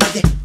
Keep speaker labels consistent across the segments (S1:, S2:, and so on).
S1: speed.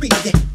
S1: beat.